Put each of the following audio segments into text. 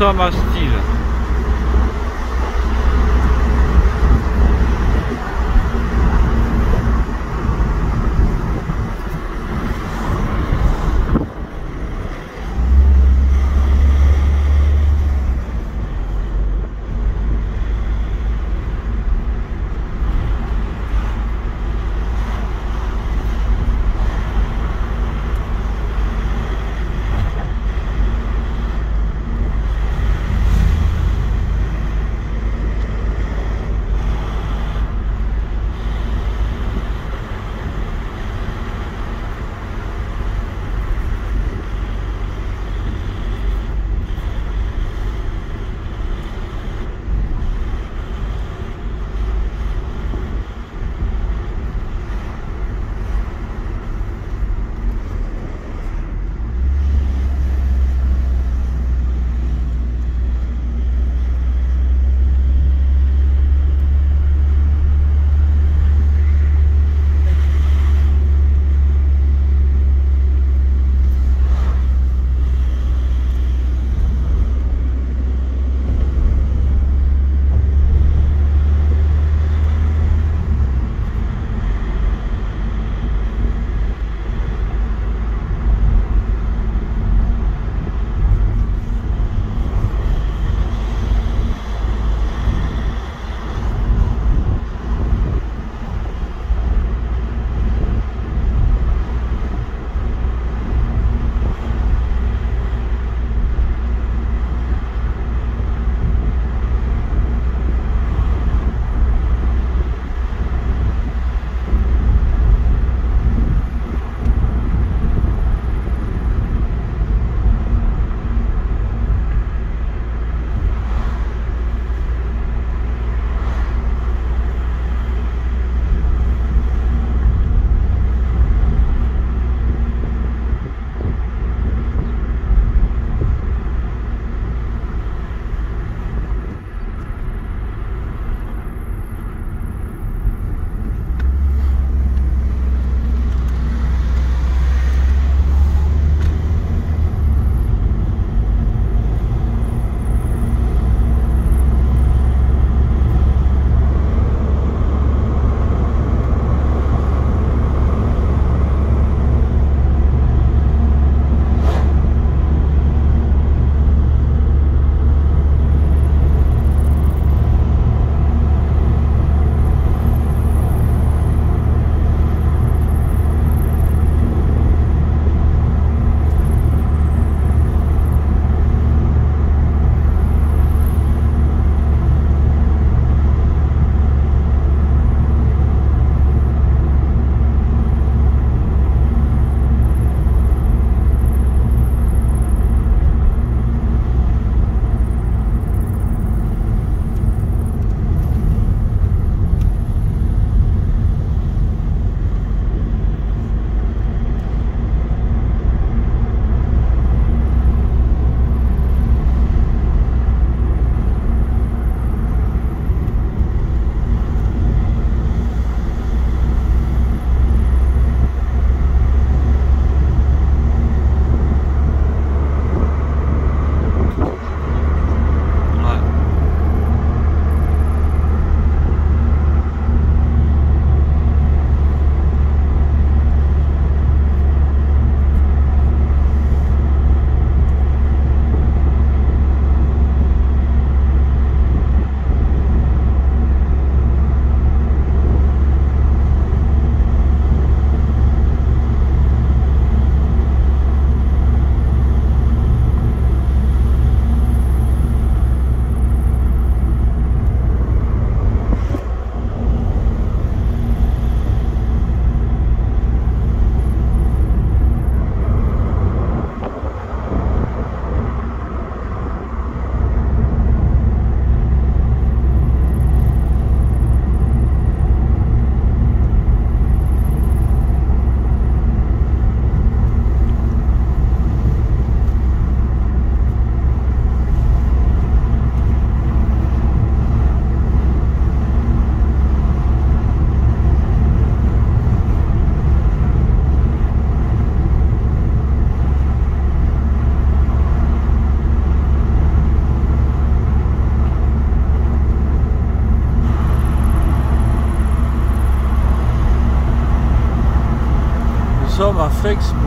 sommes à fixed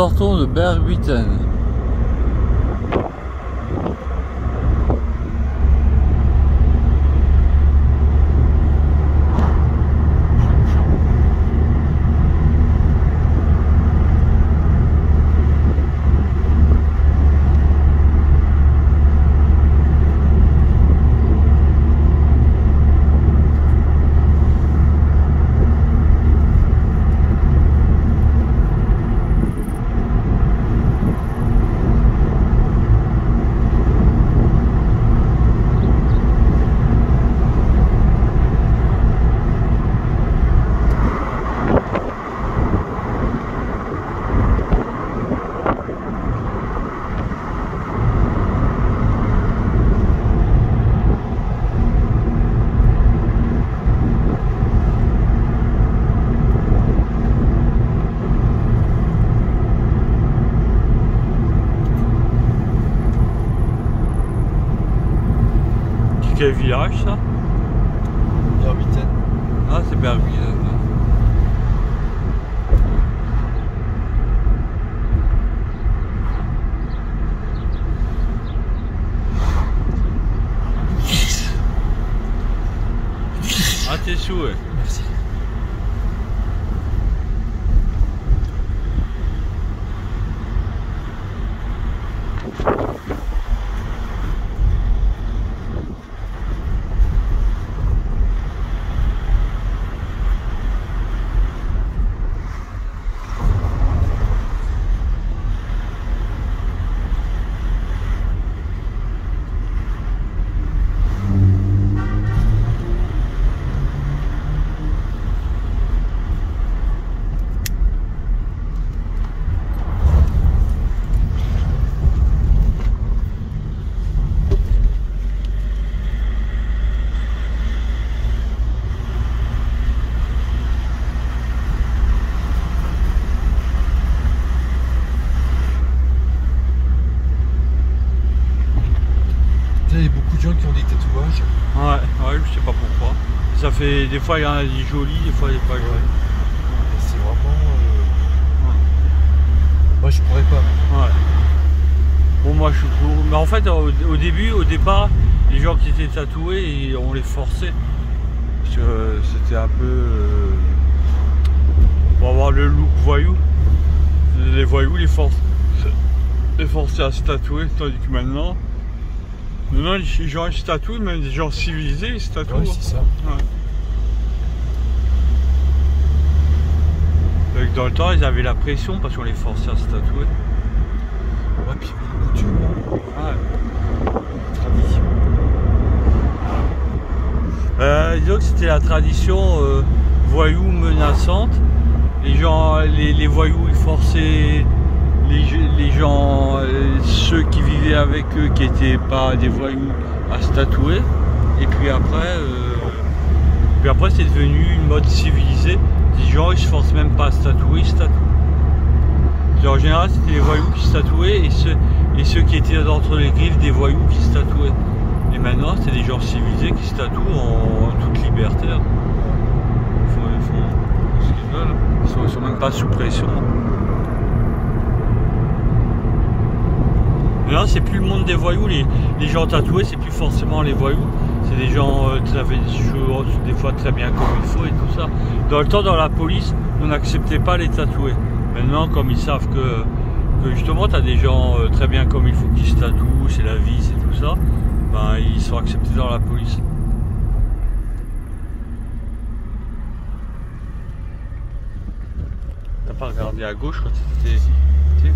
sortons de Bergwitten. Quel village ça Herbitaine. Ah c'est Bergwitten. Ah t'es souhait. Merci. Il y a beaucoup de gens qui ont des tatouages. Ouais, ouais, je sais pas pourquoi. Ça fait des fois il y en a des jolis, des fois des pas jolis. Et C'est vraiment. euh, Moi je pourrais pas. Ouais. Bon moi je suis pour. Mais en fait au, au début, au départ, les gens qui étaient tatoués, on les forçait. Parce que euh, c'était un peu. euh, pour avoir le look voyou. Les voyous les forcent. Les forçaient à se tatouer, tandis que maintenant. Maintenant les gens ils se tatouent, même des gens civilisés ils se tatouent. Ouais, c'est ça. Ouais. Avec dans le temps, ils avaient la pression parce qu'on les forçait à se tatouer. Ouais, puis hein. Ouais. tradition. Euh, disons que c'était la tradition euh, voyou menaçante. Les gens, les, les voyous, ils forçaient les, gens, euh, ceux qui vivaient avec eux, qui n'étaient pas des voyous, à se tatouer. Et puis après, euh, puis après c'est devenu une mode civilisée. Les gens, ils se forcent même pas à se tatouer, se tatouent. En général, c'était les voyous qui se tatouaient et ceux, et ceux qui étaient entre les griffes des voyous qui se tatouaient. Et maintenant, c'est des gens civilisés qui se tatouent en, toute liberté. hein. Ils font, ce qu'ils veulent. Ils sont, ils sont même pas sous pression. Maintenant, c'est plus le monde des voyous. Les, les gens tatoués, c'est plus forcément les voyous. C'est des gens euh, qui avaient des choses, des fois très bien comme il faut et tout ça. Dans le temps, dans la police, on n'acceptait pas les tatoués. Maintenant, comme ils savent que, justement, tu as des gens euh, très bien comme il faut qui se tatouent, c'est la vie, c'est tout ça, ben, ils sont acceptés dans la police. T'as pas regardé à gauche quand. Si. t'étais-